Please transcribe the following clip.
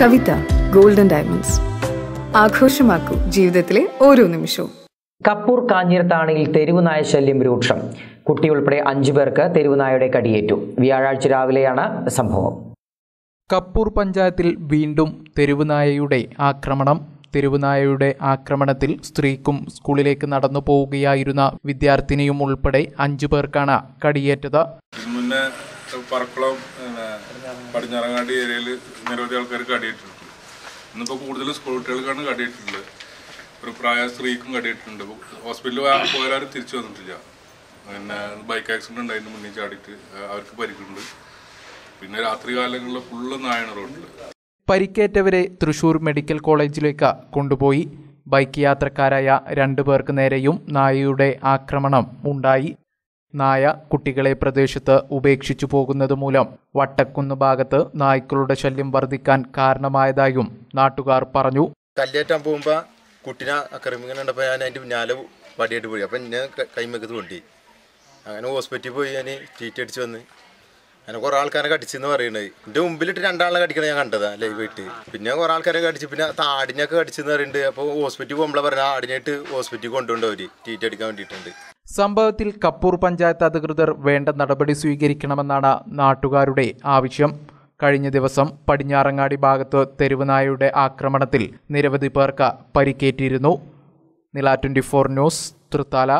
കവിത golden diamonds ആഘോഷമാക്കൂ ജീവിതത്തിലെ ഓരോ നിമിഷവും. കപ്പൂർ കാഞ്ഞിരത്താണിയിൽ തെരുവുനായ ശല്യം രൂക്ഷം. കുട്ടി ഉൾപ്പെടെ അഞ്ചു പേർക്ക് തെരുവുനായയുടെ കടിയേറ്റു. വ്യാഴാഴ്ച രാവിലെയാണ് സംഭവം. കപ്പൂർ പഞ്ചായത്തിൽ വീണ്ടും തെരുവുനായയുടെ ആക്രമണം. തെരുവുനായയുടെ ആക്രമണത്തിൽ സ്ത്രീക്കും സ്കൂളിലേക്ക് നടന്നു പോവുകയായിരുന്ന വിദ്യാർത്ഥിനിയും ഉൾപ്പെടെ അഞ്ചു പേർക്കാണ് കടിയേറ്റത്. മുന്നേ പറക്കുളം പടിഞ്ഞാറങ്ങാടി ഏരിയയിൽ നിരവധി ആൾക്കാർ കടിയിട്ടുണ്ട് ഇന്നിപ്പോൾ കൂടുതലും സ്കൂൾ കുട്ടികൾക്കാണ് കടിയിട്ടുള്ളത് ഒരു പ്രായ സ്ത്രീക്കും കടിയിട്ടുണ്ട് ഹോസ്പിറ്റലിൽ പോയാലും തിരിച്ചു വന്നിട്ടില്ല. പിന്നെ ബൈക്ക് ആക്സിഡന്റ് ഉണ്ടായതിന് മുന്നിൽ ചാടിയിട്ട് അവർക്ക് പരിക്കുണ്ട്. പിന്നെ രാത്രി കാലങ്ങളിൽ ഫുള്ള് നായണ റോഡിൽ പരിക്കേറ്റവരെ തൃശൂർ മെഡിക്കൽ കോളേജിലേക്ക് കൊണ്ടുപോയി. ബൈക്ക് യാത്രക്കാരായ രണ്ടു പേർക്ക് നേരെയും നായയുടെ ആക്രമണം ഉണ്ടായി. നായ കുട്ടികളെ പ്രദേശത്ത് ഉപേക്ഷിച്ചു പോകുന്നത് മൂലം വട്ടക്കുന്ന് ഭാഗത്ത് നായ്ക്കളുടെ ശല്യം വർദ്ധിക്കാൻ കാരണമായതായും നാട്ടുകാർ പറഞ്ഞു. കല്ലേറ്റാൻ പോകുമ്പോൾ കുട്ടിനെ കണ്ടപ്പോൾ ഞാൻ അതിന്റെ പിന്നാലെ വടിയായിട്ട് പോയി. അപ്പം എന്നെ കൈമക്കത്ത് കൊണ്ടി അങ്ങനെ ഹോസ്പിറ്റലിൽ പോയി ഞാൻ ചീറ്റ് അടിച്ച് വന്ന്. അങ്ങനെ കുറേ ആൾക്കാരെ കടിച്ചെന്ന് പറയുന്നത് എന്റെ മുമ്പിലിട്ട് രണ്ടാളെ കടിക്കണ ഞാൻ കണ്ടതാ ലൈവായിട്ട് പിന്നെ കുറേ ആൾക്കാരെ കടിച്ചു പിന്നെ താടിനൊക്കെ കടിച്ചെന്ന് പറയുന്നുണ്ട് അപ്പോൾ ഹോസ്പിറ്റലിൽ പോകുമ്പോൾ പറഞ്ഞാൽ ആടിനായിട്ട് ഹോസ്പിറ്റലിൽ കൊണ്ടുപോകേണ്ടവര് അവർ ട്രീറ്റ് അടിക്കാൻ വേണ്ടിയിട്ടുണ്ട്. സംഭവത്തിൽ കപ്പൂർ പഞ്ചായത്ത് അധികൃതർ വേണ്ട നടപടി സ്വീകരിക്കണമെന്നാണ് നാട്ടുകാരുടെ ആവശ്യം. കഴിഞ്ഞ ദിവസം പടിഞ്ഞാറങ്ങാടി ഭാഗത്ത് തെരുവുനായയുടെ ആക്രമണത്തിൽ നിരവധി പേർക്ക് പരിക്കേറ്റിരുന്നു. നില ട്വന്റി ഫോർ ന്യൂസ് തൃത്താല.